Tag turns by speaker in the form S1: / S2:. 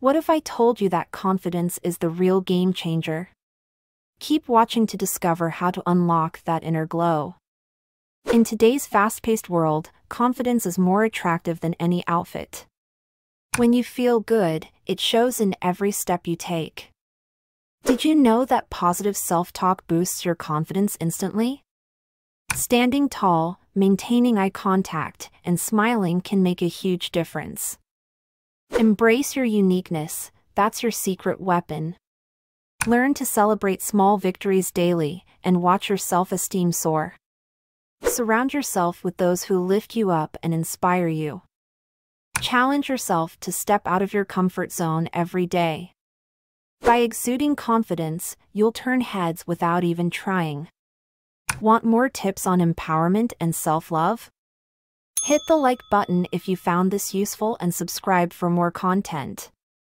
S1: What if I told you that confidence is the real game changer? Keep watching to discover how to unlock that inner glow. In today's fast paced world, confidence is more attractive than any outfit. When you feel good, it shows in every step you take. Did you know that positive self talk boosts your confidence instantly? Standing tall, maintaining eye contact, and smiling can make a huge difference. Embrace your uniqueness, that's your secret weapon. Learn to celebrate small victories daily and watch your self esteem soar. Surround yourself with those who lift you up and inspire you. Challenge yourself to step out of your comfort zone every day. By exuding confidence, you'll turn heads without even trying. Want more tips on empowerment and self love? Hit the like button if you found this useful and subscribe for more content.